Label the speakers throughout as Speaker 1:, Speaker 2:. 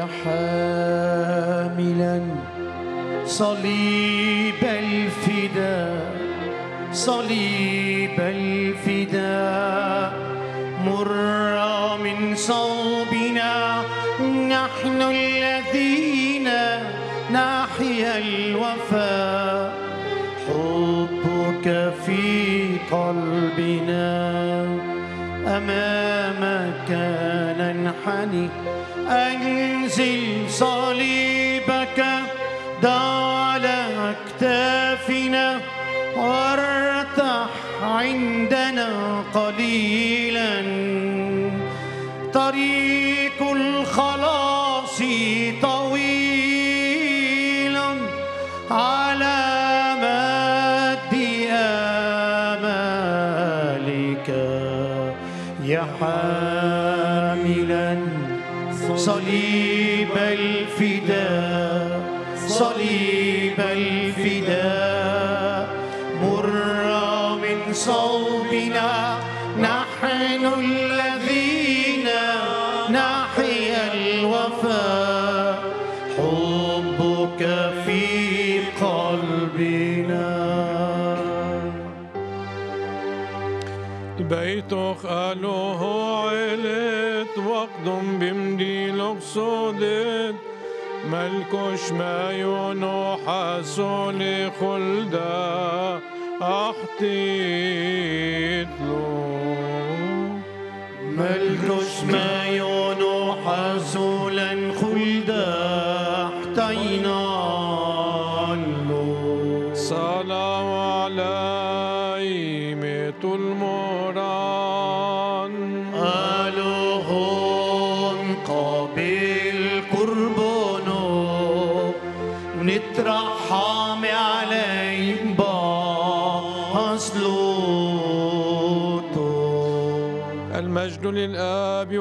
Speaker 1: حاملا. صليب الفداء صليب الفداء. مر من صوبنا نحن الذين نحيا الوفاء. حبك في قلبنا أمامك ننحني. أنزل صليبك ضع على أكتافنا وارتح عندنا قليلا. طريق الخلاص طويل صليب الفداء صليب الفداء. مر من صوبنا نحن الذين نحيا الوفاء. حبك في قلبنا.
Speaker 2: بيتك قالوه وقدم بمدي لقصودت ملكوش ما يونو حاسولي خلدا أحتيت له.
Speaker 1: ملكش ما يونو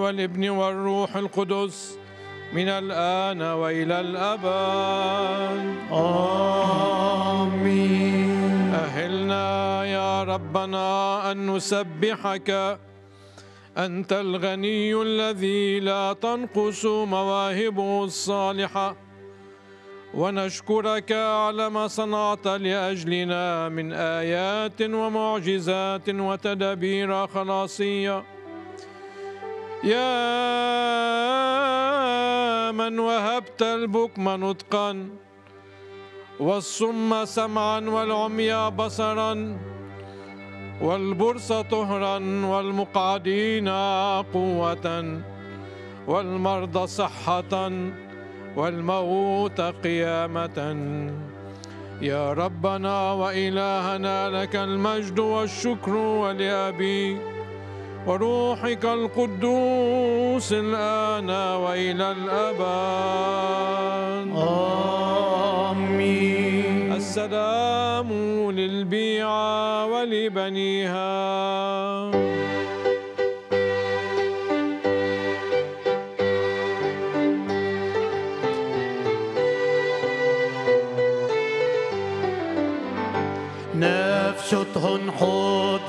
Speaker 2: والابن والروح القدس من الآن وإلى الأبد.
Speaker 1: آمين.
Speaker 2: أهلنا يا ربنا أن نسبحك. أنت الغني الذي لا تنقص مواهبه الصالحة. ونشكرك على ما صنعت لأجلنا من آيات ومعجزات وتدابير خلاصية. يا من وهبت البكم نطقا والصم سمعا والعمي بصرا والبرص طهرا والمقعدين قوة والمرضى صحة والموت قيامة. يا ربنا وإلهنا لك المجد والشكر ولأبيك وروحك القدوس الآن وإلى الأبد
Speaker 1: آمين.
Speaker 2: السلام للبيعة ولبنيها.
Speaker 1: نفشتهن حديون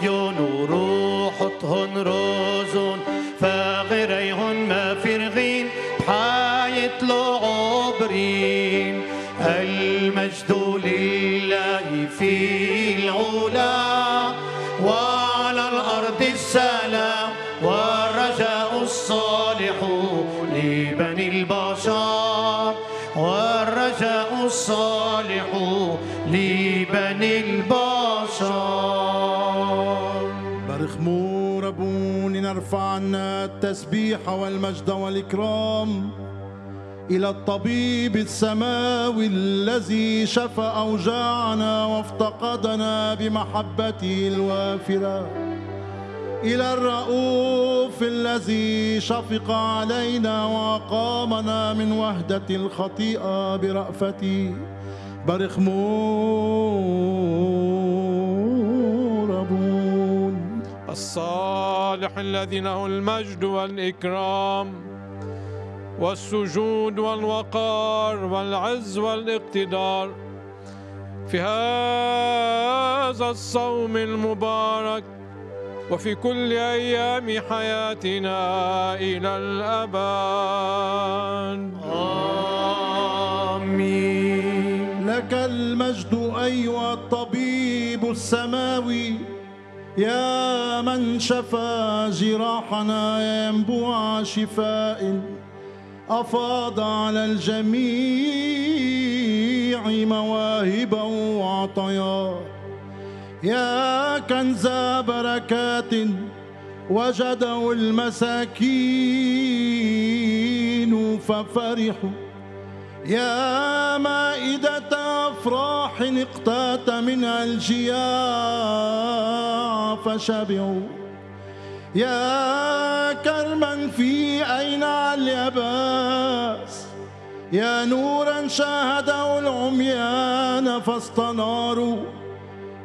Speaker 3: التسبيح والمجد والإكرام إلى الطبيب السماوي الذي شفى أوجاعنا وافتقدنا بمحبته الوافرة. إلى الرؤوف الذي شفق علينا وقامنا من وهدة الخطيئة برأفته. برخمو
Speaker 2: الصالح الذي له المجد والإكرام والسجود والوقار والعز والاقتدار في هذا الصوم المبارك وفي كل أيام حياتنا إلى الأبد.
Speaker 1: آمين.
Speaker 3: لك المجد أيها الطبيب السماوي. يا من شفى جراحنا ينبوع شفاء أفاض على الجميع مواهبا وعطاياه يا كنز بركات وجده المساكين ففرحوا يا مائدة أفراح اقتات منها الجياع فشبعوا. يا كرما في أينع اليباس. يا نورا شاهده العميان فاستناروا.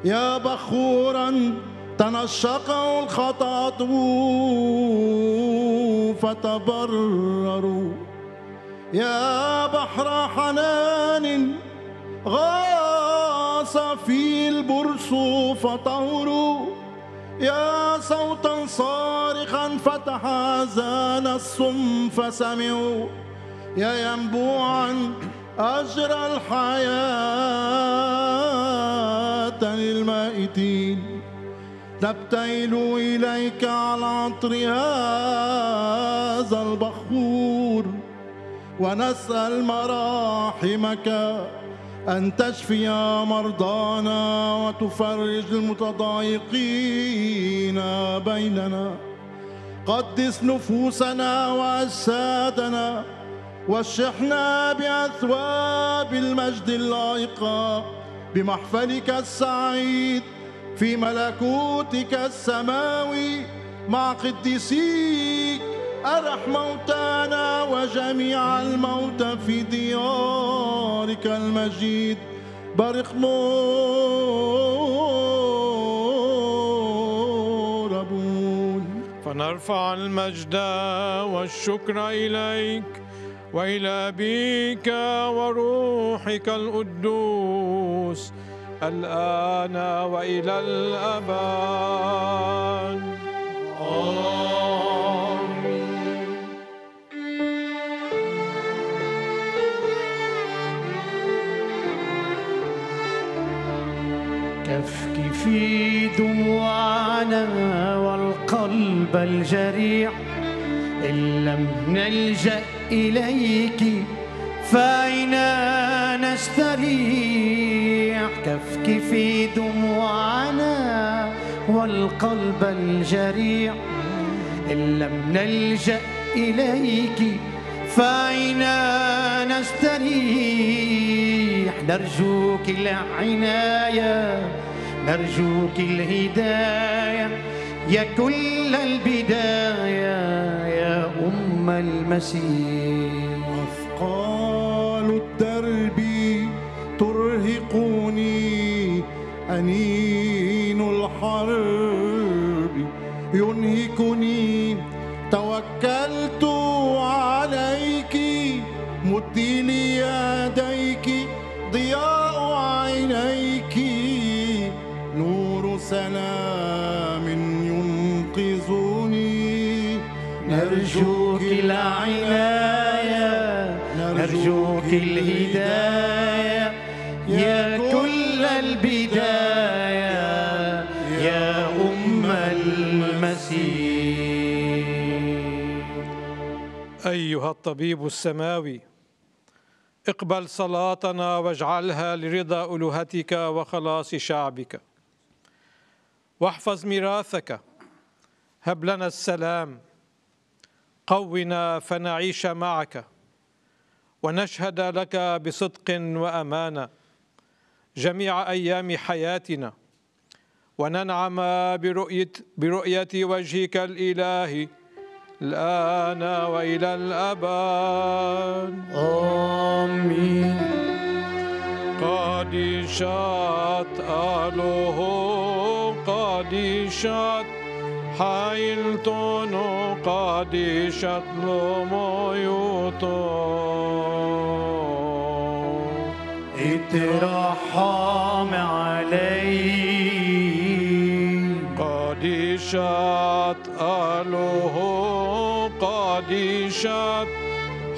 Speaker 3: يا بخورا تنشقه الخطاط فتبرروا. يا بحر حنان غاص في البرص فطهروا يا صوتا صارخا فتح آذان الصم فسمعوا يا ينبوعا أجرى الحياة للمائتين. نبتهل إليك على عطر هذا البخور. ونسأل مراحمك أن تشفي مرضانا وتفرج المتضايقين بيننا. قدس نفوسنا وأجسادنا واشحنا بأثواب المجد اللائقة بمحفلك السعيد في ملكوتك السماوي مع قديسيك. أرح موتانا وجميع الموتى في ديارك المجيد. بارك ربون
Speaker 2: فنرفع المجد والشكر إليك وإلى أبيك وروحك القدوس الآن وإلى الأبد
Speaker 1: كفك في دموعنا والقلب الجريح إن لم نلجأ إليك فأين نستريح. كفك في دموعنا والقلب الجريح إن لم نلجأ إليك فأين نستريح. نرجوك العناية نرجوك الهداية يا كل البداية يا أم المسيح.
Speaker 3: أثقال الدرب ترهقني أنين الحرب ينهكني. توكلت عليك مدي سلام ينقذني.
Speaker 1: نرجوك العناية نرجوك الهداية. يا كل البداية يا أم المسيح.
Speaker 2: أيها الطبيب السماوي اقبل صلاتنا واجعلها لرضا ألوهتك وخلاص شعبك. واحفظ ميراثك. هب لنا السلام. قونا فنعيش معك. ونشهد لك بصدق وامانه جميع أيام حياتنا. وننعم برؤيه برؤية وجهك الإلهي. الآن وإلى الابد
Speaker 1: آمين.
Speaker 2: قادشات آله. قادشات حيلتون قادشات لميوتون
Speaker 1: اترحم علي
Speaker 2: قادشات آلوه قادشات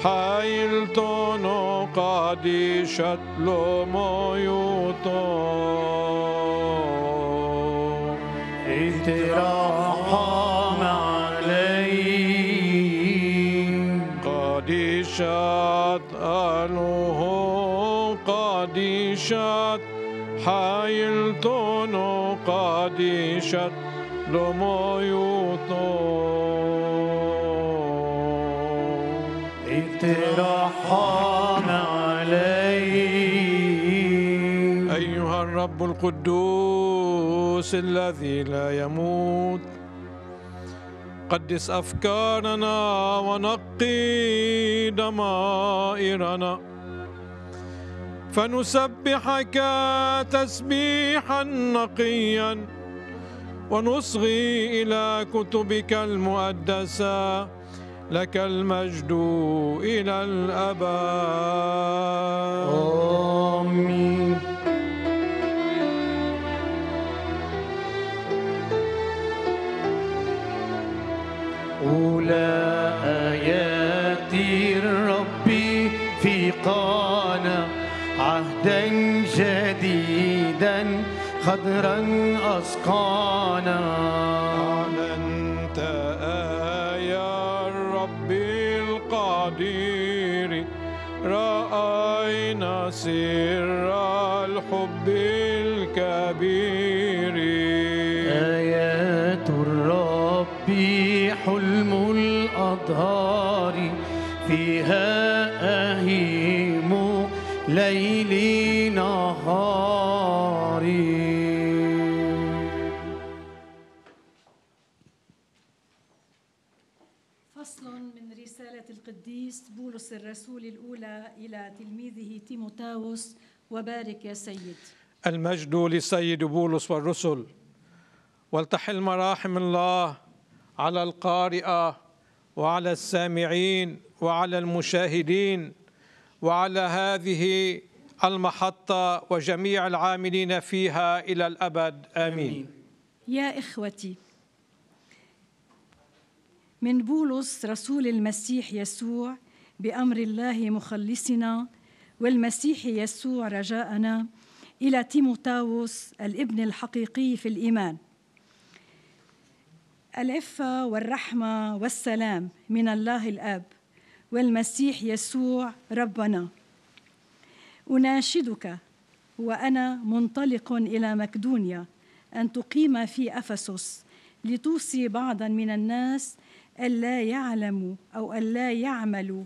Speaker 2: حيلتون قادشات لميوتون
Speaker 1: اترحم علي
Speaker 2: قادشات آلوه قادشات حيلتون قادشات لميوتون
Speaker 1: اترحم
Speaker 2: الرب القدوس الذي لا يموت. قدس أفكارنا ونقي ضمائرنا فنسبحك تسبيحا نقيا. ونصغي إلى كتبك المقدسة لك المجد إلى الأبد.
Speaker 1: آمين. خضرا أسقانا.
Speaker 2: أعلنت آية الرب القدير رأينا سر الحب الكبير.
Speaker 1: آيات الرب حلم
Speaker 4: بولس الرسول الأولى إلى تلميذه تيموتاوس وبارك يا سيد.
Speaker 2: المجد لسيد بولس والرسل. ولتحل مراحم الله على القارئة وعلى السامعين وعلى المشاهدين وعلى هذه المحطة وجميع العاملين فيها إلى الأبد. آمين.
Speaker 4: يا إخوتي من بولس رسول المسيح يسوع بأمر الله مخلصنا والمسيح يسوع رجاءنا إلى تيموتاوس الابن الحقيقي في الإيمان. العفة والرحمة والسلام من الله الآب والمسيح يسوع ربنا. أناشدك وأنا منطلق إلى مقدونيا أن تقيم في أفسس لتوصي بعضا من الناس ألا يعلموا أو ألا يعملوا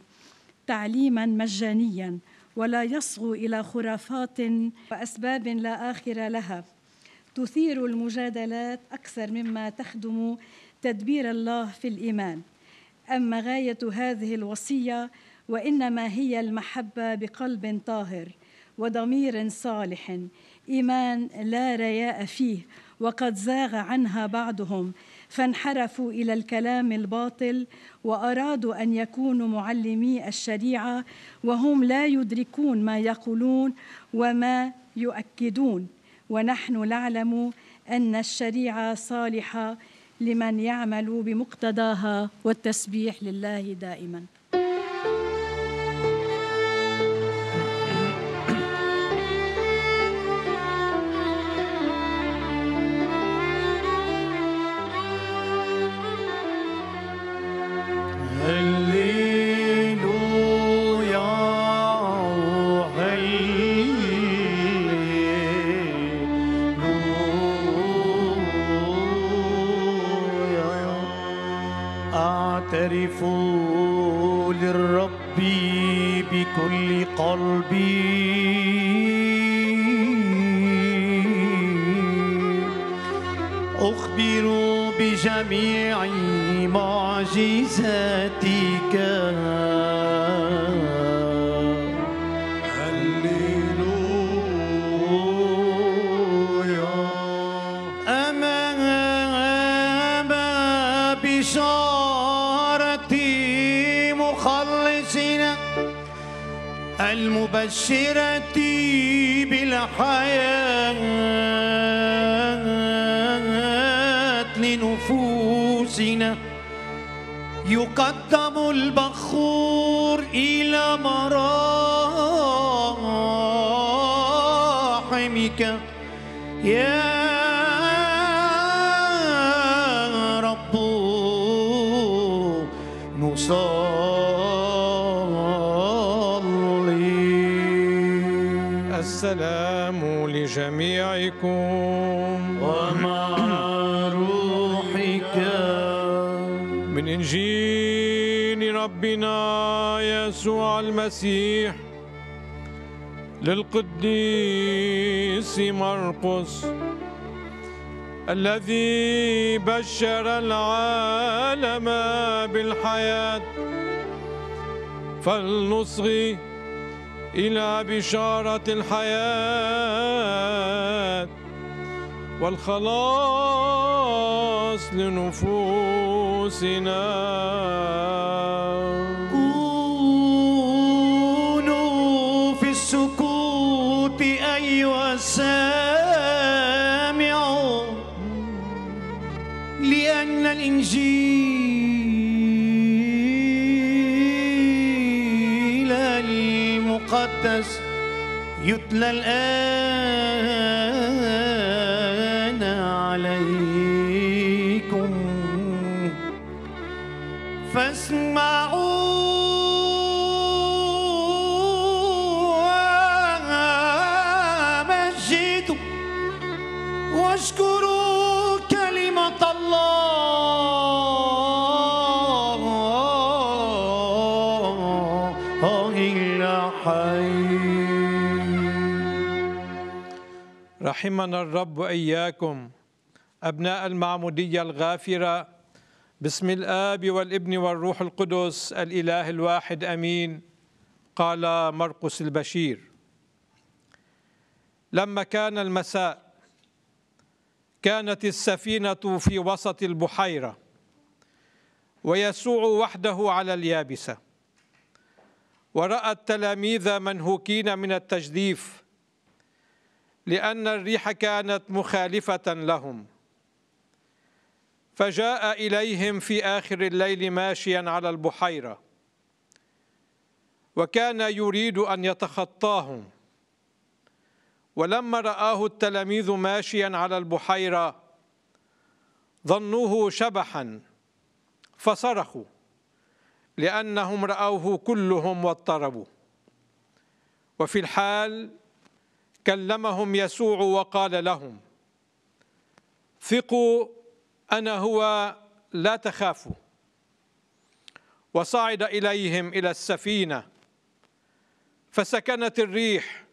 Speaker 4: تعليما مجانيا ولا يصغوا إلى خرافات وأسباب لا آخر لها. تثير المجادلات أكثر مما تخدم تدبير الله في الإيمان. أما غاية هذه الوصية وإنما هي المحبة بقلب طاهر وضمير صالح. إيمان لا رياء فيه وقد زاغ عنها بعضهم فانحرفوا إلى الكلام الباطل وأرادوا أن يكونوا معلمي الشريعة وهم لا يدركون ما يقولون وما يؤكدون. ونحن نعلم أن الشريعة صالحة لمن يعمل بمقتضاها والتسبيح لله دائما.
Speaker 1: بشارة مخلصنا المبشرة بالحياة لنفوسنا. يقدم البخور إلى مراحمك. يا
Speaker 2: لجميعكم
Speaker 1: ومع روحك.
Speaker 2: من إنجيل ربنا يسوع المسيح للقديس مرقس الذي بشر العالم بالحياة. فلنصغي إلى بشارة الحياة. والخلاص لنفوسنا.
Speaker 1: كونوا في السكوت أيها السامعون لأن الإنجيل المقدس يتلى الآن.
Speaker 2: رحمنا الرب إياكم أبناء المعمودية الغافرة بسم الآب والابن والروح القدس الإله الواحد أمين قال مرقس البشير. لما كان المساء كانت السفينة في وسط البحيرة ويسوع وحده على اليابسة. ورأى التلاميذ منهوكين من التجديف لأن الريح كانت مخالفة لهم. فجاء إليهم في آخر الليل ماشيا على البحيرة. وكان يريد أن يتخطاهم. ولما رآه التلاميذ ماشيا على البحيرة ظنوه شبحا فصرخوا لأنهم رأوه كلهم واضطربوا. وفي الحال كلمهم يسوع وقال لهم ثقوا أنا هو لا تخافوا. وصعد إليهم إلى السفينة فسكنت الريح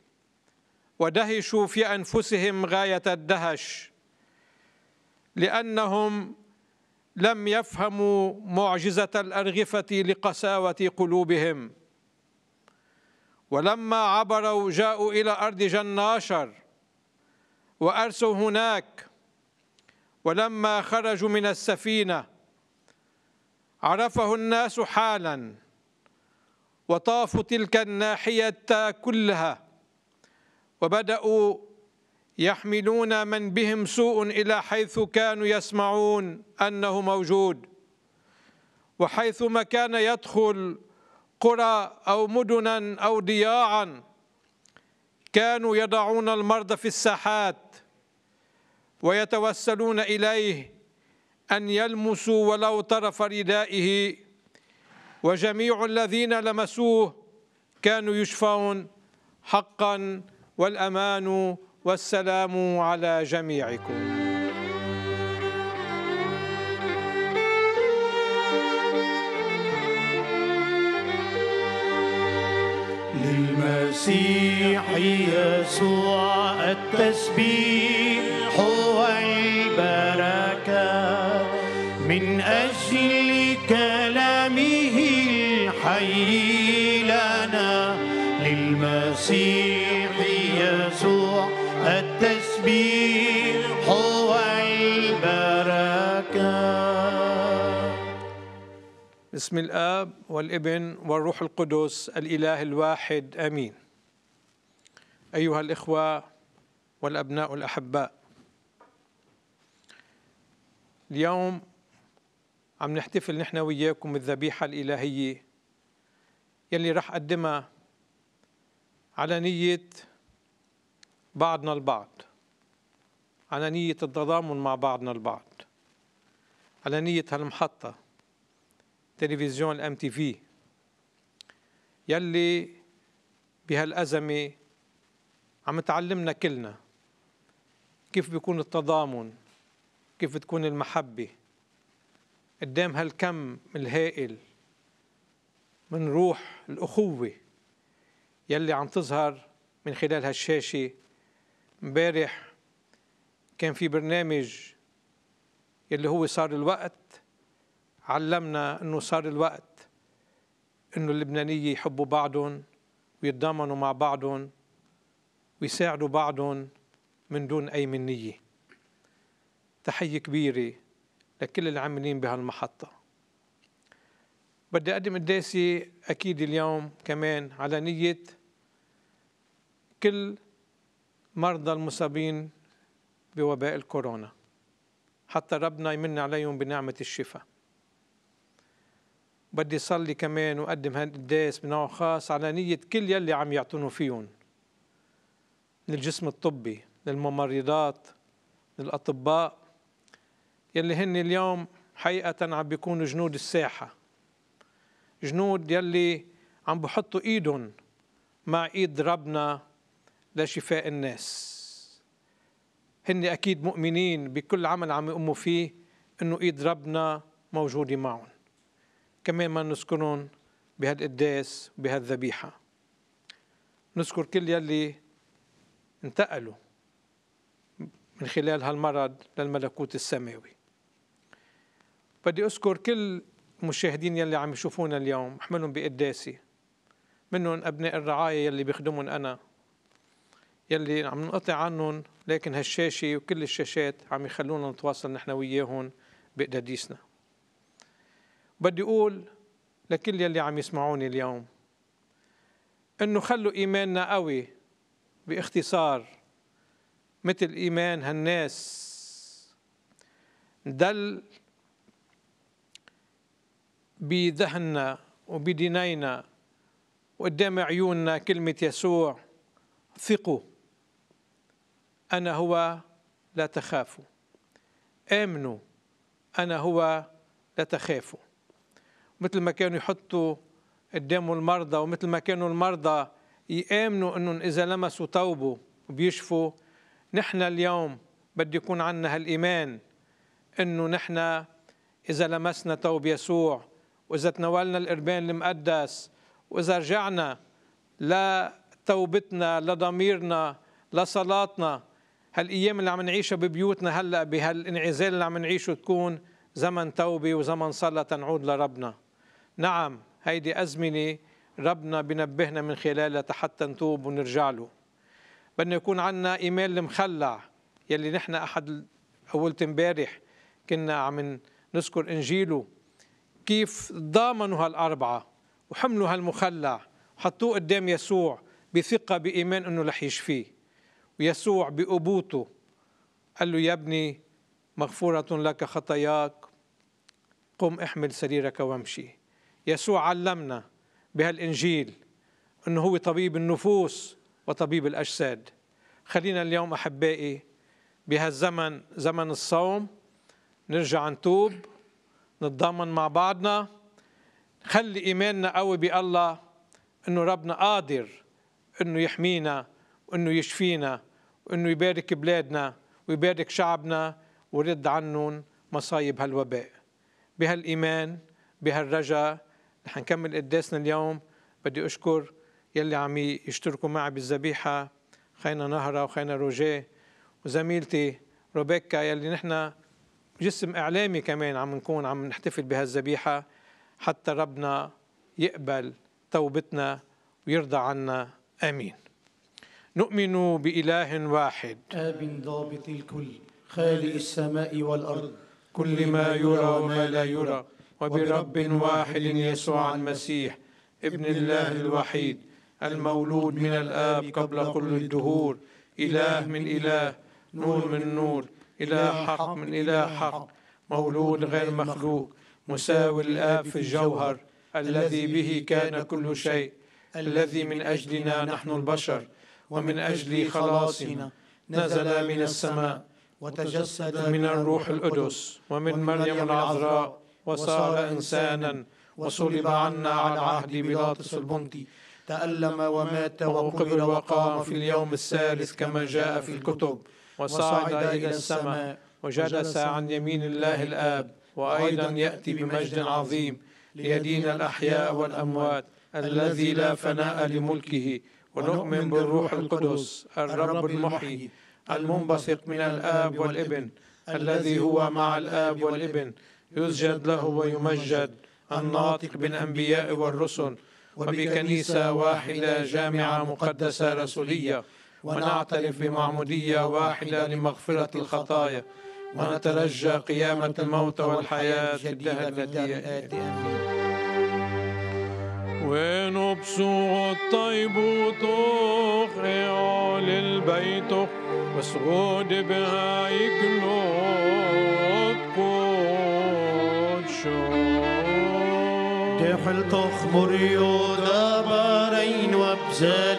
Speaker 2: ودهشوا في أنفسهم غاية الدهش لأنهم لم يفهموا معجزة الأرغفة لقساوة قلوبهم. ولما عبروا جاءوا إلى أرض جناشر وأرسوا هناك ولما خرجوا من السفينة عرفه الناس حالا وطافوا تلك الناحية كلها وبدأوا يحملون من بهم سوء إلى حيث كانوا يسمعون أنه موجود وحيثما كان يدخل قرى أو مدنا أو ضياعا كانوا يضعون المرضى في الساحات ويتوسلون إليه أن يلمسوا ولو طرف ردائه وجميع الذين لمسوه كانوا يشفون حقا والأمان والسلام على جميعكم.
Speaker 1: للمسيح يسوع التسبيح والبركة من أجل كلامه الحي لنا للمسيح يسوع التسبيح والبركة.
Speaker 2: بسم الأب والابن والروح القدس الإله الواحد آمين. أيها الإخوة والأبناء الأحباء. اليوم عم نحتفل نحن وياكم الذبيحة الإلهية يلي رح أقدمها على نية بعضنا البعض على نية التضامن مع بعضنا البعض على نية هالمحطة تلفزيون الام تي في يلي بهالأزمة عم تعلمنا كلنا كيف بيكون التضامن كيف تكون المحبة. قدام هالكم الهائل من روح الأخوة يلي عم تظهر من خلال هالشاشة. امبارح كان في برنامج يلي هو صار الوقت علمنا إنه صار الوقت إنه اللبنانية يحبوا بعضهم ويتضامنوا مع بعضهم. ويساعدوا بعضهم من دون أي منية. تحية كبيرة لكل العاملين بهالمحطة. بدي أقدم قداسي أكيد اليوم كمان على نية كل مرضى المصابين بوباء الكورونا. حتى ربنا يمن عليهم بنعمة الشفاء. بدي صلي كمان وأقدم هالقداس بنوع خاص على نية كل يلي عم يعتنوا فيهم. للجسم الطبي للممرضات للأطباء يلي هن اليوم حقيقة عم بيكونوا جنود الساحة. جنود يلي عم بحطوا إيدهم مع إيد ربنا لشفاء الناس. هن أكيد مؤمنين بكل عمل عم يقوموا فيه إنه إيد ربنا موجودة معهم. كمان ما نذكرهم بهالقداس بهالذبيحة. نذكر كل يلي انتقلوا من خلال هالمرض للملكوت السماوي. بدي اذكر كل المشاهدين يلي عم يشوفونا اليوم أحملهم بقداسي. منهم أبناء الرعاية يلي بيخدمهم أنا يلي عم نقطع عنهم لكن هالشاشة وكل الشاشات عم يخلونا نتواصل نحن وياهم بقداديسنا بدي أقول لكل يلي عم يسمعوني اليوم إنه خلوا إيماننا قوي باختصار مثل إيمان هالناس. دل بذهننا وبدينينا وقدام عيوننا كلمة يسوع ثقوا أنا هو لا تخافوا. آمنوا أنا هو لا تخافوا. مثل ما كانوا يحطوا قدامه المرضى ومثل ما كانوا المرضى يآمنوا أنهم إذا لمسوا توبوا وبيشفوا نحن اليوم بده يكون عندنا هالإيمان أنه نحن إذا لمسنا توب يسوع وإذا تناولنا القربان المقدس وإذا رجعنا لتوبتنا لضميرنا لصلاتنا هالأيام اللي عم نعيشها ببيوتنا هلأ بهالانعزال اللي عم نعيشه تكون زمن توبة وزمن صلاة تنعود لربنا. نعم هيدي أزمنة ربنا بنبهنا من خلالها حتى نتوب ونرجع له. بدنا يكون عنا إيمان المخلع يلي نحن أحد أولت امبارح كنا عم نذكر إنجيله. كيف ضامنوا هالأربعة وحملوا هالمخلع وحطوه قدام يسوع بثقة بإيمان أنه رح يشفيه. ويسوع بأبوته قال له يا ابني مغفورة لك خطاياك قم احمل سريرك وامشي. يسوع علمنا بهالإنجيل أنه هو طبيب النفوس وطبيب الأجساد. خلينا اليوم أحبائي بهالزمن زمن الصوم نرجع نتوب نتضامن مع بعضنا خلي إيماننا قوي بالله إنه ربنا قادر إنه يحمينا وإنه يشفينا وإنه يبارك بلادنا ويبارك شعبنا ويرد عنهم مصايب هالوباء. بهالإيمان بهالرجاء رح نكمل قداسنا اليوم. بدي أشكر يلي عم يشتركوا معي بالذبيحة خينا نهرة وخينا روجيه. وزميلتي روبيكا يلي نحن جسم إعلامي كمان عم نكون عم نحتفل بهالذبيحة. حتى ربنا يقبل توبتنا ويرضى عنا. آمين. نؤمن بإله واحد.
Speaker 1: آب ضابط الكل خالق السماء والأرض
Speaker 2: كل ما يرى وما لا يرى. وبرب واحد يسوع المسيح ابن الله الوحيد المولود من الآب قبل كل الدهور إله من إله نور من نور إله حق من إله حق مولود غير مخلوق مساوي الآب في الجوهر الذي به كان كل شيء الذي من أجلنا نحن البشر ومن أجل خلاصنا نزل من السماء
Speaker 5: وتجسد
Speaker 2: من الروح القدس ومن مريم العذراء وصار إنسانا وصلب عنا على عهد بيلاطس البنطي
Speaker 5: تألم ومات
Speaker 2: وقبل وقام في اليوم الثالث كما جاء في الكتب. وصعد إلى السماء وجلس عن يمين الله الآب. وأيضا يأتي بمجد عظيم. ليدين الأحياء والأموات. الذي لا فناء لملكه. ونؤمن بالروح القدس. الرب المحيي. المنبثق من الآب والابن. الذي هو مع الآب والابن. يسجد له ويمجد. الناطق بالأنبياء والرسل. وبكنيسة واحدة جامعة مقدسة رسولية. ونعترف بمعمودية واحدة لمغفرة الخطايا. ونترجى قيامة الموتى والحياة في الدهر الذي يأتي ونبسو الطيب تخيع للبيت. وسغود بها قدشو
Speaker 1: دحل تخمر يودا بارين وبزادي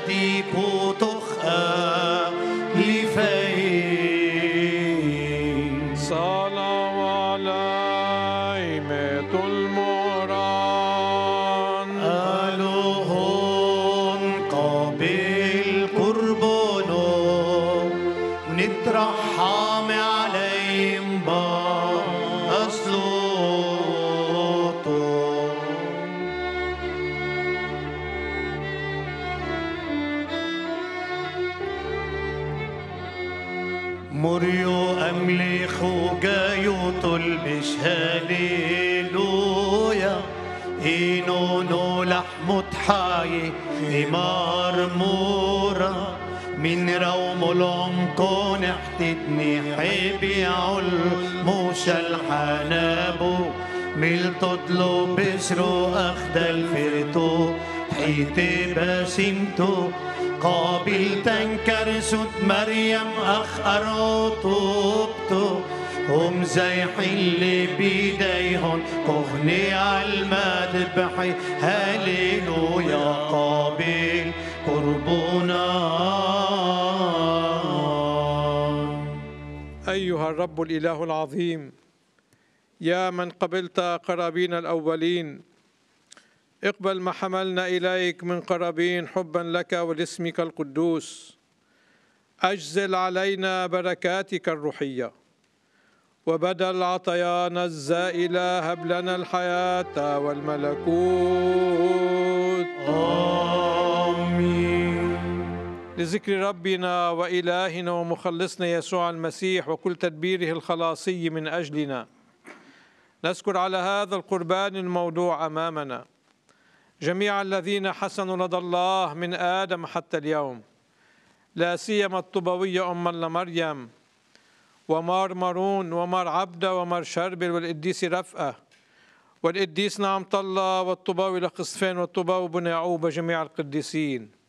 Speaker 1: من روم العمق نحتتني حبي علموش الحنابو ميل تطلو بسرو أخد الفرتو حيتي بسمتو قابل تنكر سد مريم أخ أروتوبتو هم زيحين اللي بيديهن. كهني المذبح هاليلويا قابل قربنا
Speaker 2: أيها الرب الإله العظيم يا من قبلت قرابين الأولين اقبل ما حملنا إليك من قرابين حبا لك ولاسمك القدوس. أجزل علينا بركاتك الروحية وبدل عطايانا الزائلة هب لنا الحياة والملكوت.
Speaker 1: آمين
Speaker 2: لذكر ربنا وإلهنا ومخلصنا يسوع المسيح وكل تدبيره الخلاصي من أجلنا. نذكر على هذا القربان الموضوع أمامنا. جميع الذين حسنوا لدى الله من آدم حتى اليوم. لا سيما الطبوية أما لمريم ومار مارون ومار عبدة ومار شربل والقديس رفقة. والقديس نعمة الله والطباوي لقصفين والطباوي بن يعقوب وجميع القديسين.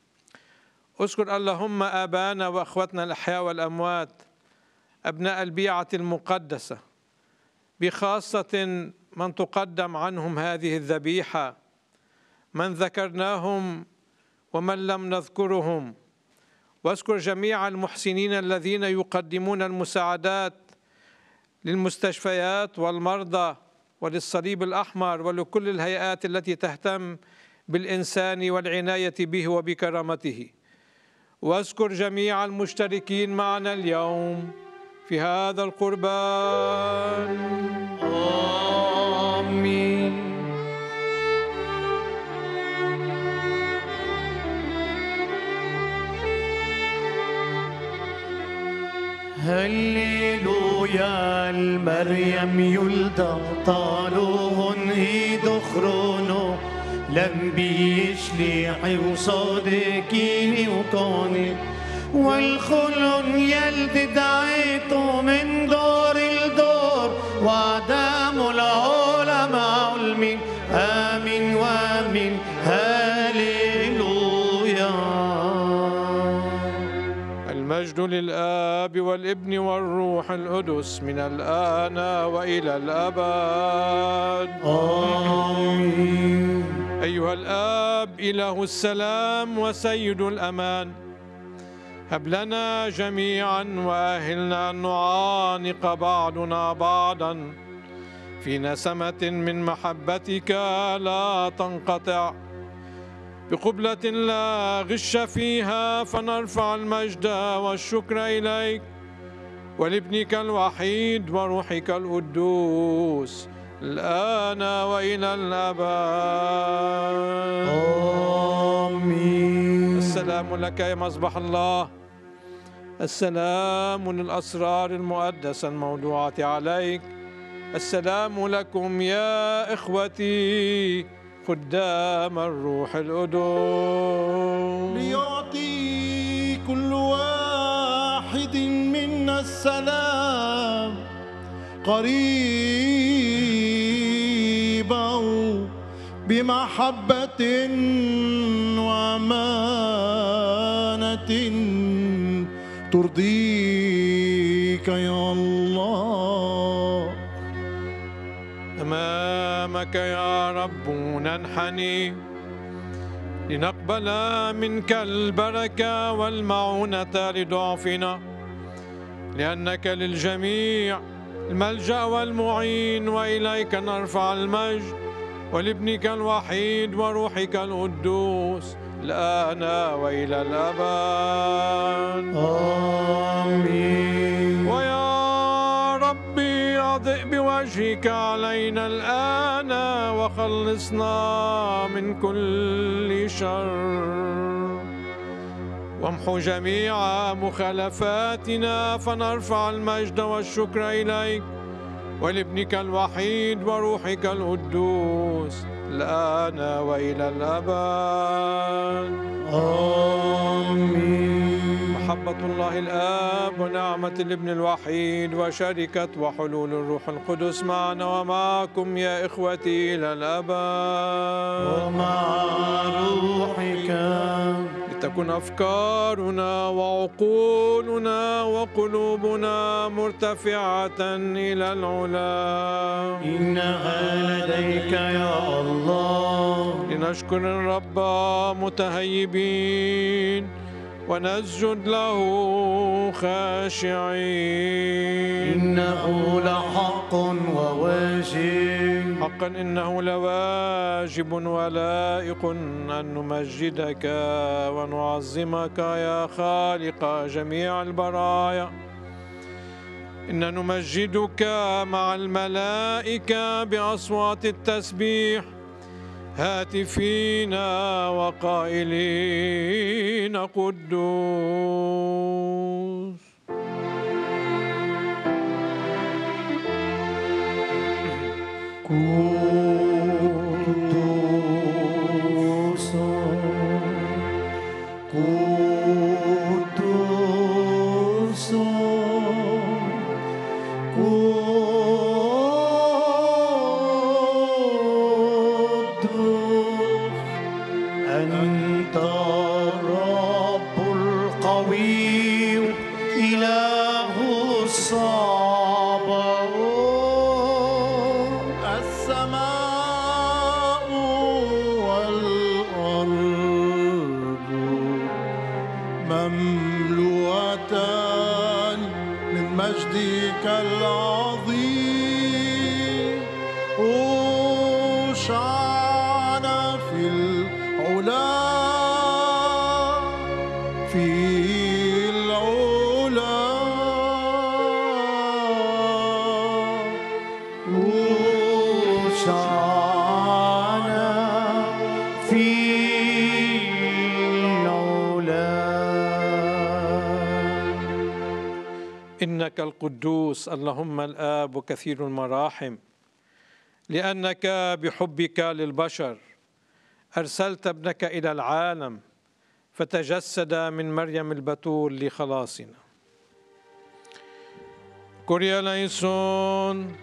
Speaker 2: اذكر اللهم آبانا وأخوتنا الأحياء والأموات أبناء البيعة المقدسة بخاصة من تقدم عنهم هذه الذبيحة من ذكرناهم ومن لم نذكرهم. واذكر جميع المحسنين الذين يقدمون المساعدات للمستشفيات والمرضى وللصليب الأحمر ولكل الهيئات التي تهتم بالإنسان والعناية به وبكرامته. واذكر جميع المشتركين معنا اليوم في هذا القربان.
Speaker 1: آمين. هللويا المريم يلدى طالوهن يدخرونو لم بيشليحي وصادقيني وطاني والخلن يلد دعيته من دور لدور وعدام العلماء علمين آمين وآمين.
Speaker 2: المجد المجد للآب والابن والروح القدس من الآن وإلى الأبد.
Speaker 3: آمين.
Speaker 2: أيها الآب إله السلام وسيد الأمان. هب لنا جميعا وأهلنا أن نعانق بعضنا بعضا. في نسمة من محبتك لا تنقطع. بقبلة لا غش فيها فنرفع المجد والشكر إليك. ولابنك الوحيد وروحك القدوس. الآن وإلى الأبد.
Speaker 3: آمين.
Speaker 2: السلام لك يا مصباح الله. السلام للأسرار المقدسة الموضوعة عليك. السلام لكم يا إخوتي خدام الروح القدس
Speaker 3: ليعطي كل واحد منا السلام. قريبا بمحبة وأمانة ترضيك يا الله.
Speaker 2: أمامك يا رب ننحني لنقبل منك البركة والمعونة لضعفنا لأنك للجميع الملجأ والمعين وإليك نرفع المجد. ولابنك الوحيد وروحك القدوس الآن وإلى الأبد
Speaker 3: آمين.
Speaker 2: ويا ربي أضئ بوجهك علينا الآن وخلصنا من كل شر. وامحو جميع مخالفاتنا فنرفع المجد والشكر إليك. ولابنك الوحيد وروحك القدوس الآن وإلى الأبد.
Speaker 3: آمين.
Speaker 2: محبة الله الآب ونعمة الابن الوحيد وشركة وحلول الروح القدس معنا ومعكم يا إخوتي إلى الأبد.
Speaker 3: ومع روحك.
Speaker 2: لتكن أفكارنا وعقولنا وقلوبنا مرتفعة إلى العلا.
Speaker 3: إنها لديك يا الله.
Speaker 2: لنشكر الرب متهيبين. ونسجد له خاشعين.
Speaker 3: إنه لحق وواجب.
Speaker 2: حقا إنه لواجب ولائق. أن نمجدك ونعظمك يا خالق جميع البرايا. إن نمجدك مع الملائكة بأصوات التسبيح. هاتفين وقائلين قدوس.
Speaker 3: قدوس
Speaker 2: القدوس اللهم الآب كثير المراحم لأنك بحبك للبشر. أرسلت ابنك إلى العالم فتجسد من مريم البتول لخلاصنا. كوريا ليسون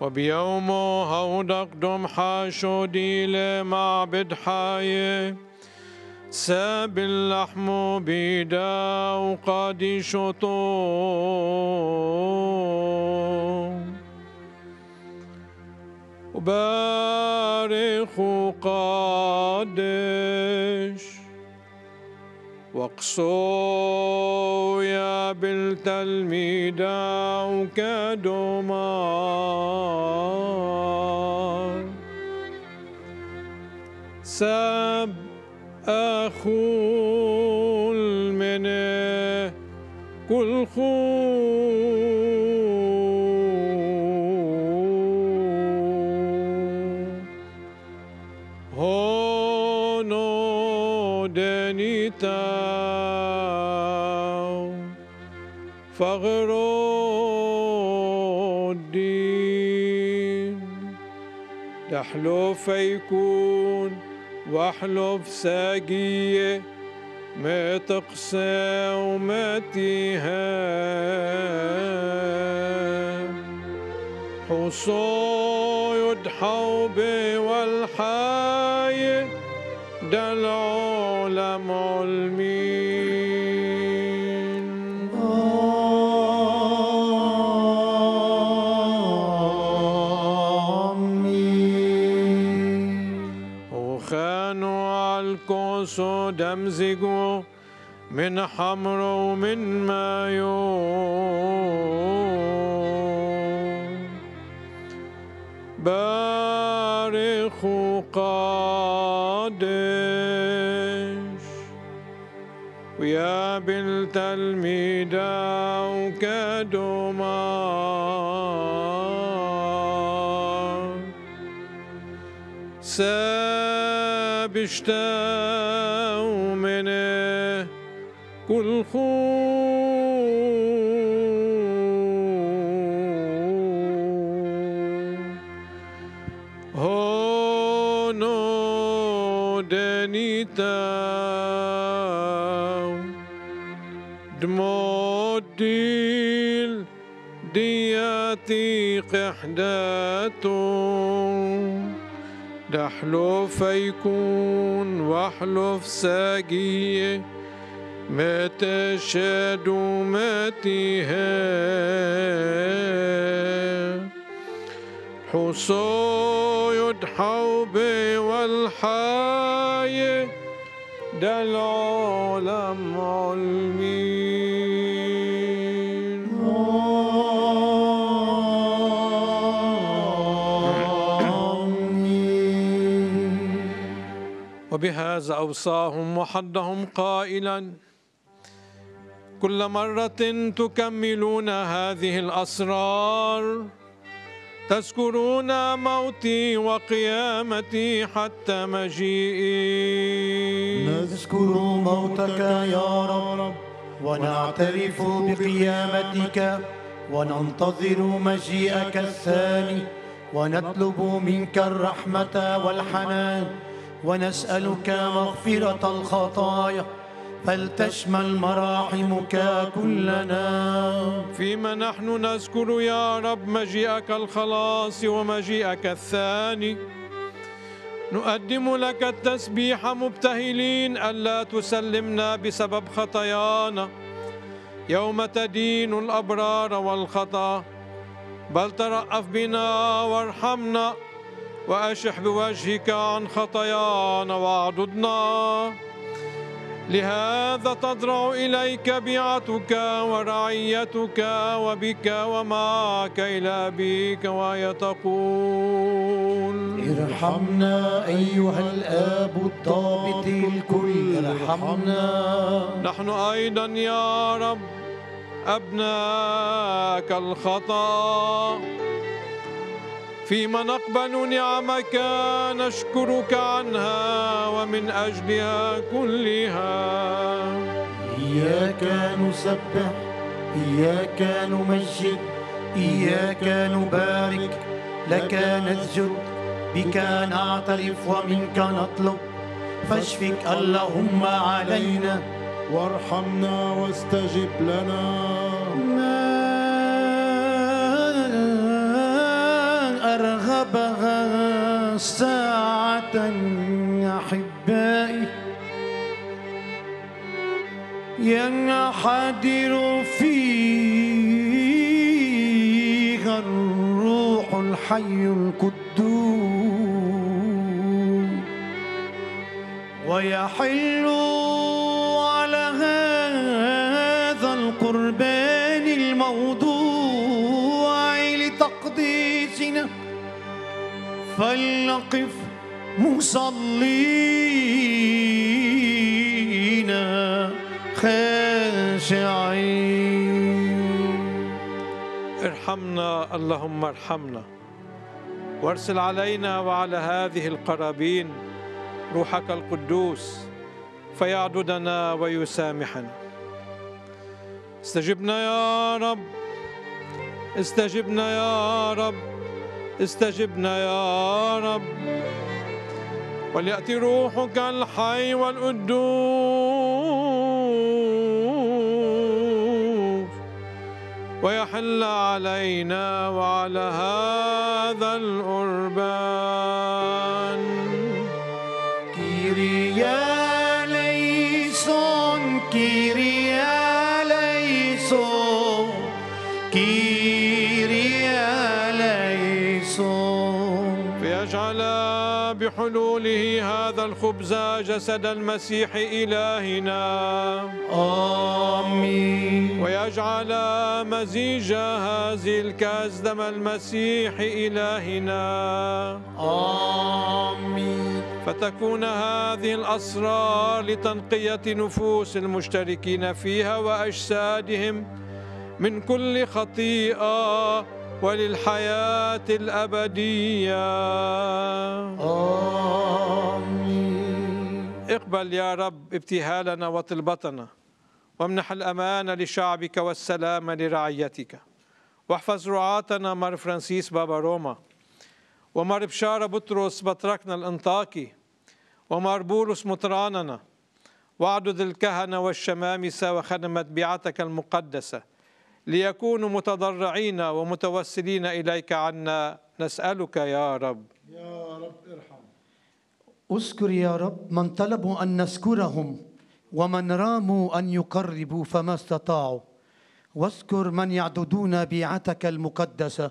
Speaker 2: وبيومه هودق دم حاشو ديلة معبد حاية. ساب اللحم بيدا وقد شطوم وبارخ وقادش واقصو يا بالتلميذة وكدمار سب أخو المنى كل خو هونو دنيتا فغرو الدين. تحلف يكون واحلف ساقية ما تقسى وما تهام حصو يدحو بي عالكوس ودمزجوا من حمر ومن مايون بارخ وقادش ويا بنت الميدا وكدمار سابشتا منه كل دنيتا دموديل دياتي قحداتو. دحلف يكون واحلف ساقية. ما تشهد وما تهاب حصو يدحو بي والحاية ده العالم علمين وبهذا أوصاهم وحدهم قائلا۔ كل مرة تكملون هذه الأسرار تذكرون موتي وقيامتي حتى مجيئي.
Speaker 1: نذكر موتك يا رب ونعترف بقيامتك وننتظر مجيئك الثاني ونطلب منك الرحمة والحنان ونسألك مغفرة الخطايا. فلتشمل مراحمك كلنا؟
Speaker 2: فيما نحن نذكر يا رب مجيئك الخلاص ومجيئك الثاني. نقدم لك التسبيح مبتهلين ألا تسلمنا بسبب خطايانا. يوم تدين الأبرار والخطأ. بل ترأف بنا وارحمنا وأشح بوجهك عن خطايانا واعضدنا لهذا تضرع إليك بيعتك ورعيتك وبك ومعك إلى أبيك وهي تقول
Speaker 1: ارحمنا أيها الآب الضابط الكل. ارحمنا.
Speaker 2: نحن أيضا يا رب أبناك الخطأ. فيما نقبل نعمك نشكرك عنها ومن أجلها كلها.
Speaker 1: إياك نسبح إياك نمجد إياك نبارك. لك نسجد بك نعترف ومنك نطلب. فاشفق اللهم علينا.
Speaker 3: وارحمنا واستجب لنا.
Speaker 1: أرغبها ساعة يا أحبائي. ينحدر فيها الروح الحي القدوس. ويحل فلنقف مصلين خاشعين.
Speaker 2: ارحمنا اللهم ارحمنا. وارسل علينا وعلى هذه القرابين روحك القدوس فيعددنا ويسامحنا. استجبنا يا رب استجبنا يا رب. استجبنا يا رب. وليأتي روحك الحي والقدوس ويحل علينا وعلى هذا القربان.
Speaker 1: كيريا ليسون كيريا
Speaker 2: بحلوله هذا الخبز جسد المسيح إلهنا.
Speaker 1: آمين.
Speaker 2: ويجعل مزيج هذه الكاس دم المسيح إلهنا.
Speaker 1: آمين.
Speaker 2: فتكون هذه الأسرار لتنقية نفوس المشتركين فيها وأجسادهم من كل خطيئة وللحياة الأبدية.
Speaker 1: آمين.
Speaker 2: اقبل يا رب ابتهالنا وطلبتنا وامنح الأمان لشعبك والسلام لرعيتك. واحفظ رعاتنا مار فرانسيس بابا روما ومار بشارة بطرس بطركنا الإنطاكي ومار بولس مطراننا. واعدد الكهنة والشمامسة وخدمة بيعتك المقدسة. ليكونوا متضرعين ومتوسلين إليك عنا. نسألك يا رب.
Speaker 3: يا رب ارحم.
Speaker 1: أذكر يا رب من طلبوا أن نذكرهم ومن راموا أن يقربوا فما استطاعوا. واذكر من يعددون بيعتك المقدسة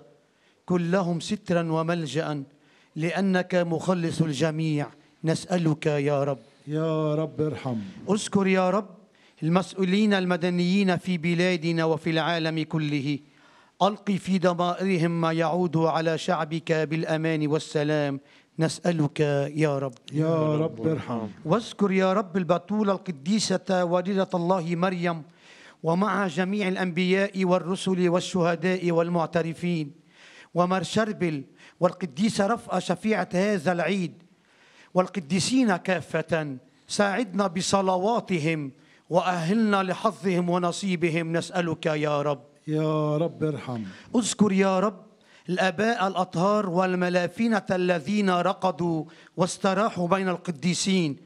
Speaker 1: كلهم سترا وملجأ لأنك مخلص الجميع. نسألك يا رب.
Speaker 3: يا رب ارحم.
Speaker 1: أذكر يا رب المسؤولين المدنيين في بلادنا وفي العالم كله. ألقي في ضمائرهم ما يعود على شعبك بالأمان والسلام. نسألك يا رب.
Speaker 3: يا رب ارحم.
Speaker 1: واذكر يا رب البطولة القديسة والدة الله مريم ومع جميع الأنبياء والرسل والشهداء والمعترفين. ومر شربل والقديسة رفقة شفيعة هذا العيد. والقديسين كافة. ساعدنا بصلواتهم وأهلنا لحظهم ونصيبهم نسألك يا رب.
Speaker 3: يا رب ارحم.
Speaker 1: اذكر يا رب الآباء الأطهار والملافنة الذين رقدوا واستراحوا بين القديسين.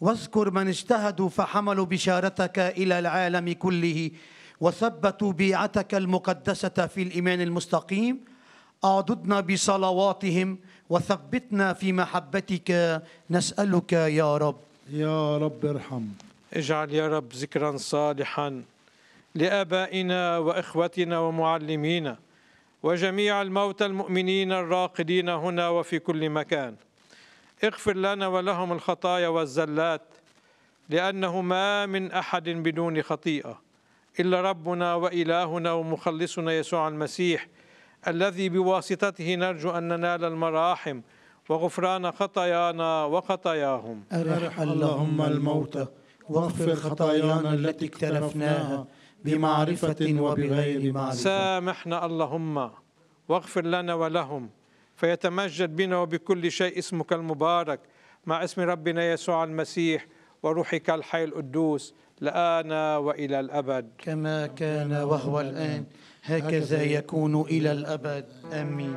Speaker 1: واذكر من اجتهدوا فحملوا بشارتك إلى العالم كله وثبتوا بيعتك المقدسة في الإيمان المستقيم. أعددنا بصلواتهم وثبتنا في محبتك. نسألك يا رب.
Speaker 3: يا رب ارحم.
Speaker 2: اجعل يا رب ذكرا صالحا لآبائنا وإخوتنا ومعلمينا وجميع الموتى المؤمنين الراقدين هنا وفي كل مكان. اغفر لنا ولهم الخطايا والزلات لأنه ما من أحد بدون خطيئة. إلا ربنا وإلهنا ومخلصنا يسوع المسيح الذي بواسطته نرجو أن ننال المراحم وغفران خطايانا وخطاياهم.
Speaker 1: أرحم اللهم الموتى. واغفر خطايانا التي اكترفناها بمعرفة وبغير معرفة.
Speaker 2: سامحنا اللهم واغفر لنا ولهم فيتمجد بنا وبكل شيء اسمك المبارك. مع اسم ربنا يسوع المسيح وروحك الحي القدوس لآنا وإلى الأبد.
Speaker 1: كما كان وهو الآن هكذا يكون إلى الأبد. آمين.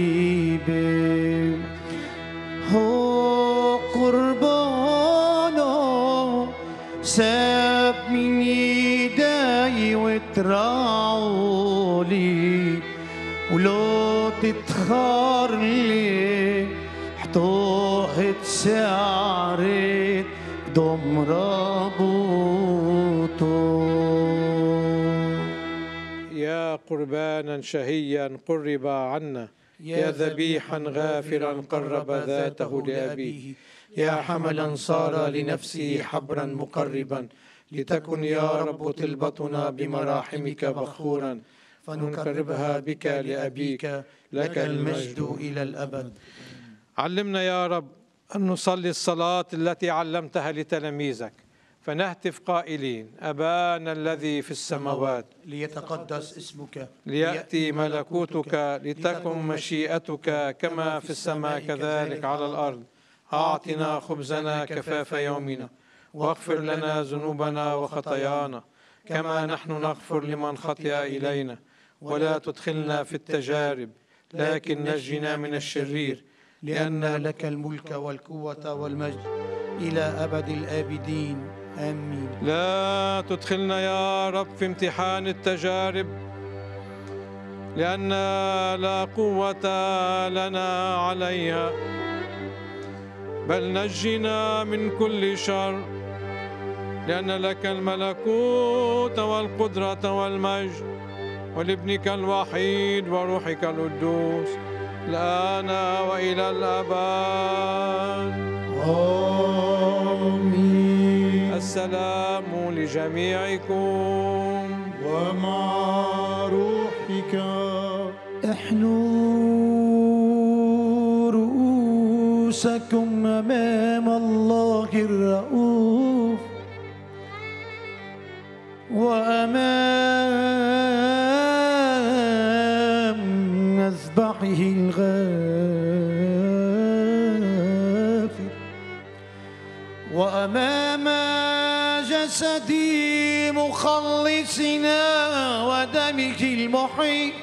Speaker 1: ايدي وتراولي ولو تتخار لي حطوه سعرت دم رابوتو.
Speaker 2: يا قربانا شهيا قرب عنا يا ذبيحا غافرا قرب ذاته لأبيه.
Speaker 1: يا حملا صار لنفسه حبرا مقربا. لتكن يا رب طلبتنا بمراحمك بخورا فنقربها بك لأبيك لك المجد إلى الأبد.
Speaker 2: علمنا يا رب أن نصلي الصلاة التي علمتها لتلاميذك فنهتف قائلين أبانا الذي في السماوات.
Speaker 1: ليتقدس اسمك.
Speaker 2: ليأتي ملكوتك. لتكن مشيئتك كما في السماء كذلك على الأرض. أعطنا خبزنا كفاف يومنا. واغفر لنا ذنوبنا وخطايانا كما نحن نغفر لمن خطئ إلينا. ولا تدخلنا في التجارب لكن نجنا من الشرير
Speaker 1: لأن لك الملك والقوة والمجد إلى أبد الآبدين. آمين.
Speaker 2: لا تدخلنا يا رب في امتحان التجارب لأن لا قوة لنا عليها بل نجنا من كل شر. لأن لك الملكوت والقدرة والمجد ولابنك الوحيد وروحك القدوس الآن وإلى الأبد.
Speaker 3: آمين.
Speaker 2: السلام لجميعكم.
Speaker 3: ومع روحك.
Speaker 1: احنوا رؤوسكم أمام الله الرؤوف وأمام مذبحه الغافر. وأمام جسد مخلصنا ودمه المحيي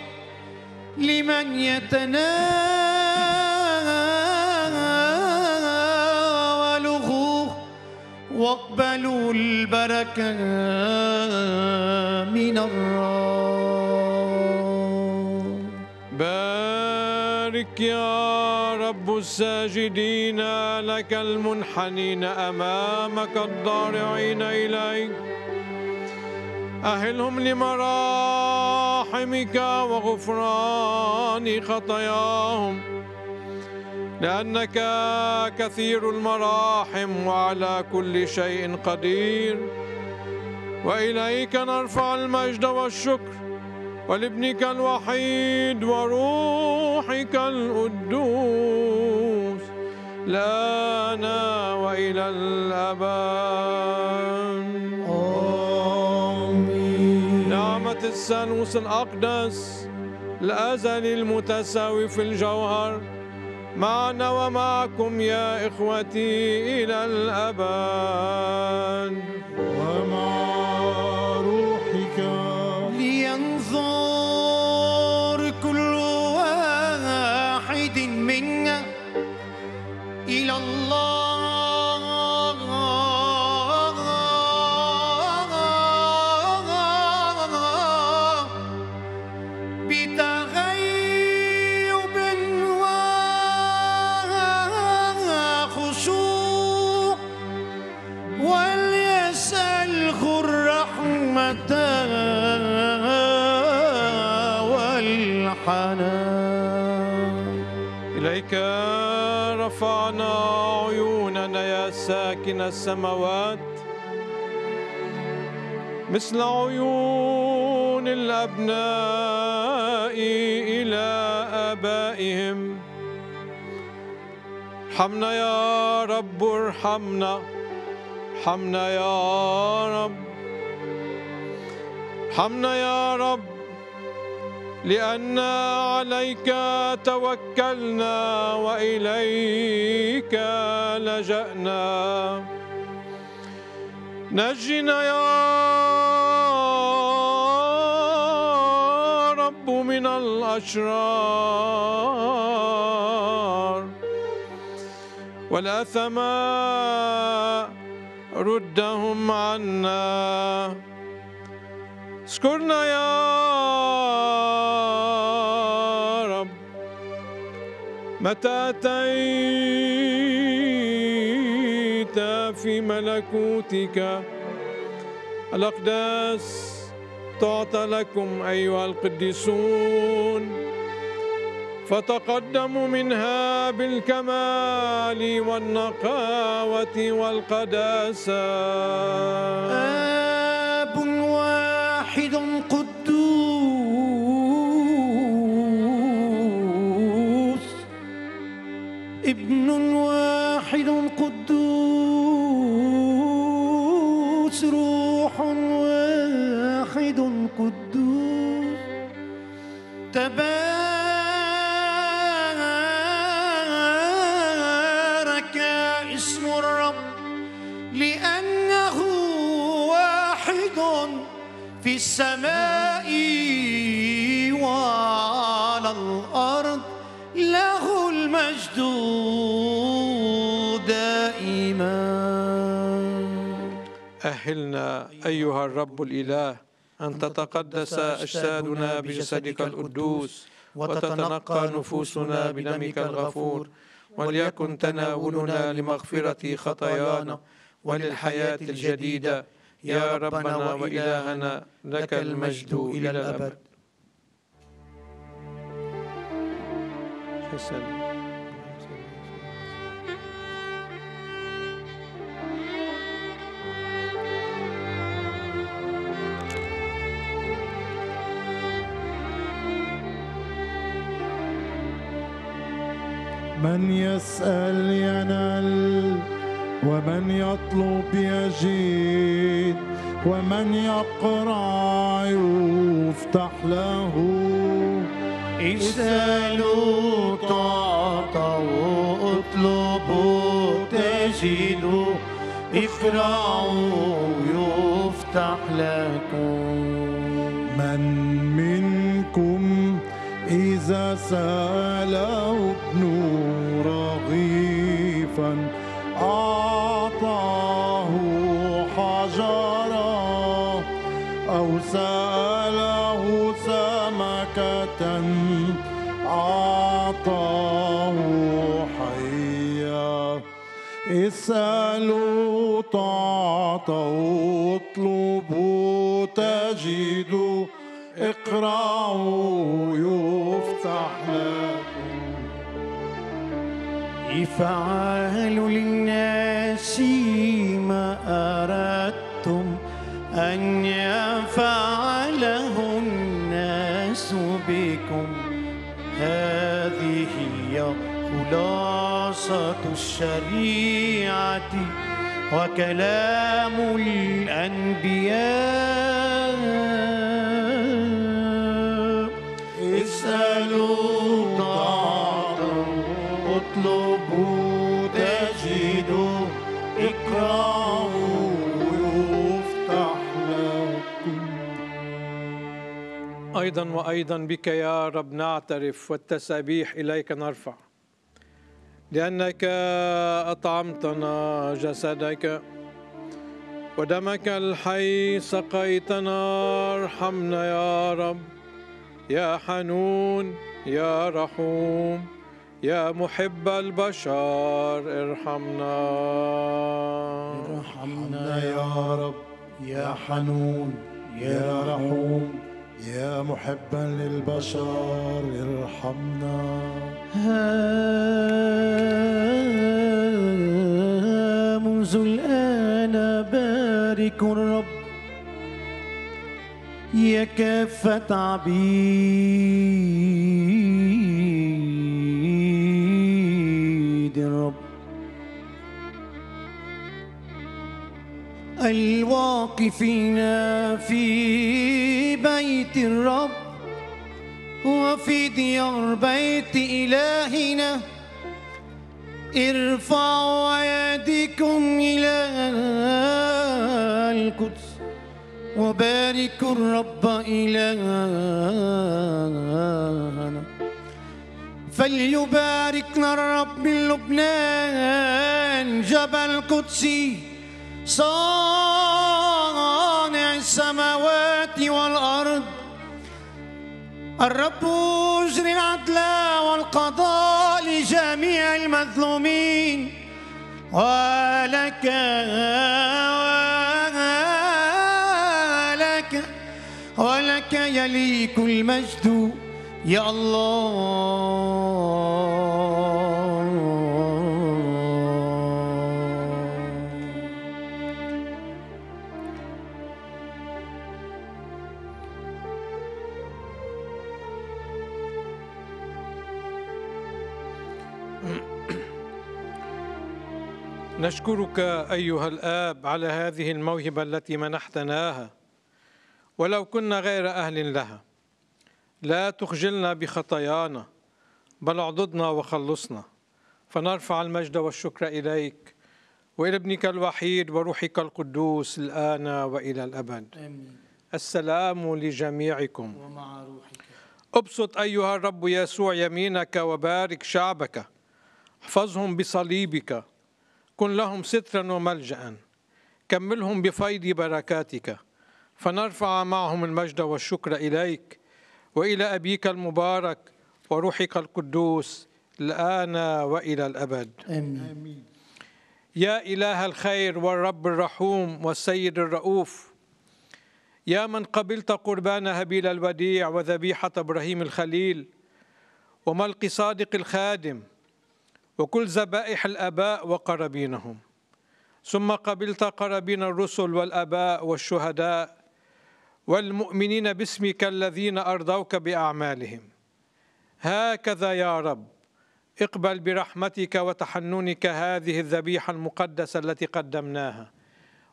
Speaker 1: لمن يتناوله واقبلوا البركة من الرب.
Speaker 2: بارك يا رب الساجدين لك المنحنين أمامك الضارعين إليك. أهلهم لمراحمك وغفران خطاياهم. لأنك كثير المراحم وعلى كل شيء قدير. وإليك نرفع المجد والشكر ولابنك الوحيد وروحك القدوس. لنا وإلى الابد
Speaker 3: آمين.
Speaker 2: نعمة الثالوث الأقدس الازلي المتساوي في الجوهر. معنا ومعكم يا
Speaker 1: إخوتي إلى
Speaker 2: الابد ساكن السماوات مثل عيون الأبناء إلى آبائهم. ارحمنا يا رب ارحمنا ارحمنا يا رب ارحمنا يا رب. لأن عليك توكلنا وإليك لجأنا. نجنا يا رب من الأشرار. والأثم ردهم عنا. اذكرنا يا رب متى أتيت في ملكوتك الأقداس تعطى لكم أيها القديسون فتقدموا منها بالكمال والنقاوة والقداسة
Speaker 1: السماء وعلى الأرض له المجد دائما.
Speaker 2: أهلنا أيها الرب الإله أن تتقدس أجسادنا بجسدك القدوس وتتنقى نفوسنا بدمك الغفور وليكن تناولنا لمغفرة خطايانا وللحياة الجديدة يا ربنا وإلهنا لك المجد إلى الأبد.
Speaker 3: من يسأل ينال. ومن يطلب يجد ومن يقرع يفتح له.
Speaker 1: اسألوا تعطوا اطلبوا تجدوا اقرأوا يفتح لكم
Speaker 3: من منكم إذا سأله ابن رغيفا اسألوا تعطوا اطلبوا تجدوا اقرأوا يفتح لكم.
Speaker 1: افعال للناس ما أردتم أن يفعله الناس بكم. هذه هي خلاصة الشريعة وكلام الأنبياء. اسألوا تعطوا اطلبوا تجدوا اقرأوا
Speaker 3: يفتح لكم.
Speaker 2: أيضا وأيضا بك يا رب نعترف والتسابيح إليك نرفع. لأنك أطعمتنا جسدك ودمك الحي سقيتنا ارحمنا يا رب. يا حنون يا رحوم يا محب البشر ارحمنا.
Speaker 1: ارحمنا
Speaker 3: يا رب.
Speaker 1: يا حنون
Speaker 3: يا رحوم يا محبا للبشر ارحمنا.
Speaker 1: منذ الآن بارك الرب. يا كافة عبيد الرب. الواقفين في بيت الرب. في ديار بيت إلهنا. ارفعوا أيديكم إلى القدس وباركوا الرب إلهنا. فليباركنا الرب من لبنان جبل قدسي صانع السماوات والأرض. الرب يجري العدل والقضاء لجميع المظلومين. ولك ولك ولك يليك المجد يا الله.
Speaker 2: نشكرك أيها الآب على هذه الموهبة التي منحتناها ولو كنا غير أهل لها. لا تخجلنا بخطايانا بل اعضدنا وخلصنا. فنرفع المجد والشكر إليك وإلى ابنك الوحيد وروحك القدوس الآن وإلى الأبد.
Speaker 1: آمين.
Speaker 2: السلام لجميعكم.
Speaker 1: ومع روحك.
Speaker 2: أبسط أيها الرب يسوع يمينك وبارك شعبك. احفظهم بصليبك. كن لهم سترا وملجا كملهم بفيض بركاتك. فنرفع معهم المجد والشكر إليك. وإلى أبيك المبارك وروحك القدوس الآن وإلى الأبد.
Speaker 1: آمين.
Speaker 2: يا إله الخير والرب الرحوم والسيد الرؤوف. يا من قبلت قربان هابيل الوديع وذبيحة إبراهيم الخليل. وملقي صادق الخادم. وكل ذبائح الآباء وقرابينهم. ثم قبلت قرابين الرسل والآباء والشهداء والمؤمنين باسمك الذين أرضوك بأعمالهم. هكذا يا رب اقبل برحمتك وتحننك هذه الذبيحة المقدسة التي قدمناها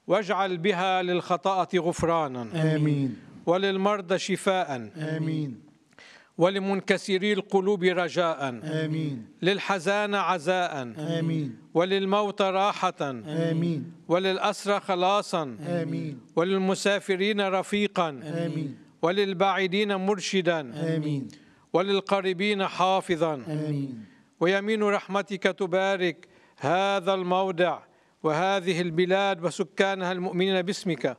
Speaker 2: واجعل بها للخطأة غفرانا
Speaker 3: آمين.
Speaker 2: وللمرضى شفاء.
Speaker 3: آمين.
Speaker 2: ولمنكسري القلوب رجاء.
Speaker 3: آمين.
Speaker 2: للحزان عزاء.
Speaker 3: آمين.
Speaker 2: وللموت راحة.
Speaker 3: آمين.
Speaker 2: وللاسرى خلاصا.
Speaker 3: آمين.
Speaker 2: وللمسافرين رفيقا.
Speaker 3: آمين.
Speaker 2: وللبعيدين مرشدا.
Speaker 3: آمين.
Speaker 2: وللقريبين حافظا.
Speaker 3: آمين.
Speaker 2: ويمين رحمتك تبارك هذا الموضع وهذه البلاد وسكانها المؤمنين باسمك.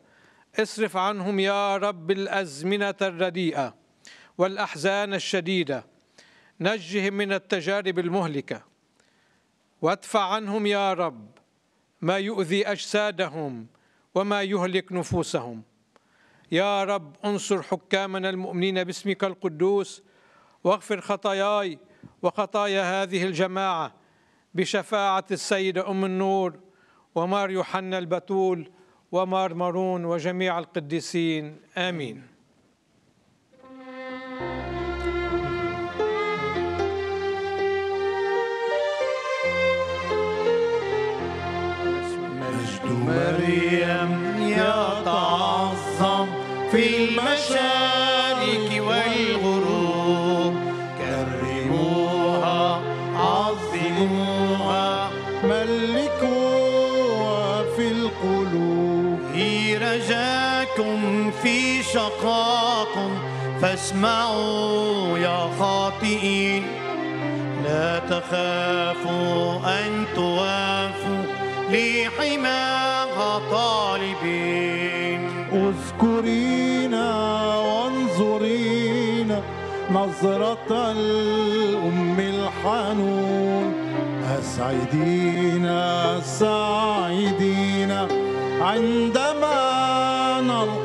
Speaker 2: اصرف عنهم يا رب الأزمنة الرديئة. والأحزان الشديدة. نجهم من التجارب المهلكة. وادفع عنهم يا رب ما يؤذي أجسادهم وما يهلك نفوسهم. يا رب انصر حكامنا المؤمنين باسمك القدوس واغفر خطاياي وخطايا هذه الجماعة بشفاعة السيده أم النور ومار يوحنا البتول ومار مارون وجميع القديسين.
Speaker 1: آمين. مريم يتعظم في المشارق والغروب. كرموها عظموها
Speaker 3: ملكوها في القلوب.
Speaker 1: هي رجاكم في شقاكم فاسمعوا يا خاطئين لا تخافوا أن توافوا لحماها طالبين.
Speaker 3: اذكرينا وانظرينا نظرة الأم الحنون. أسعدينا سعيدينا عندما نلقى